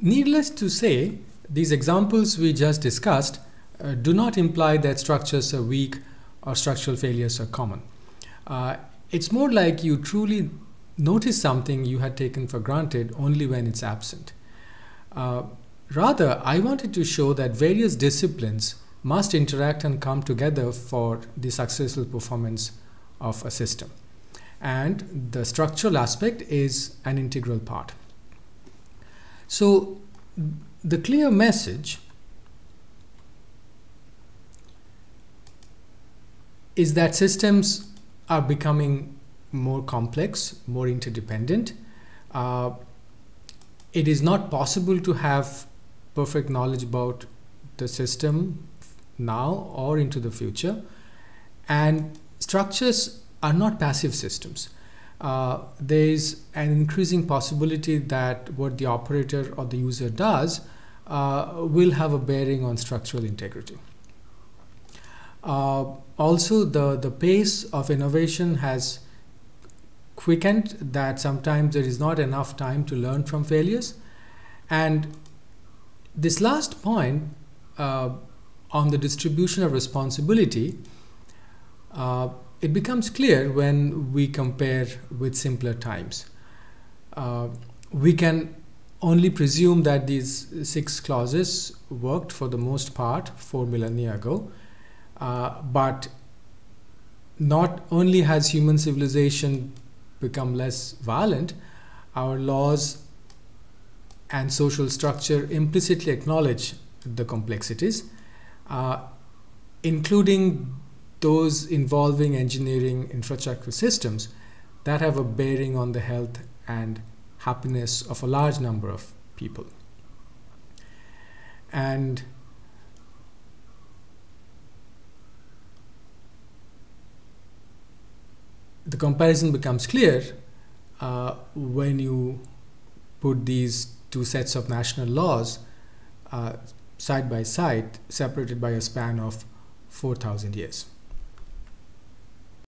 needless to say, these examples we just discussed uh, do not imply that structures are weak or structural failures are common. Uh, it's more like you truly notice something you had taken for granted only when it's absent. Uh, rather, I wanted to show that various disciplines must interact and come together for the successful performance of a system. And the structural aspect is an integral part. So, the clear message is that systems are becoming more complex, more interdependent. Uh, it is not possible to have perfect knowledge about the system now or into the future. And structures are not passive systems. Uh, there is an increasing possibility that what the operator or the user does uh, will have a bearing on structural integrity. Uh, also, the, the pace of innovation has quickened that sometimes there is not enough time to learn from failures. And this last point uh, on the distribution of responsibility, uh, it becomes clear when we compare with simpler times. Uh, we can only presume that these six clauses worked for the most part four millennia ago. Uh, but not only has human civilization become less violent, our laws and social structure implicitly acknowledge the complexities, uh, including those involving engineering infrastructure systems that have a bearing on the health and happiness of a large number of people. And the comparison becomes clear uh, when you put these two sets of national laws uh, side by side, separated by a span of 4,000 years.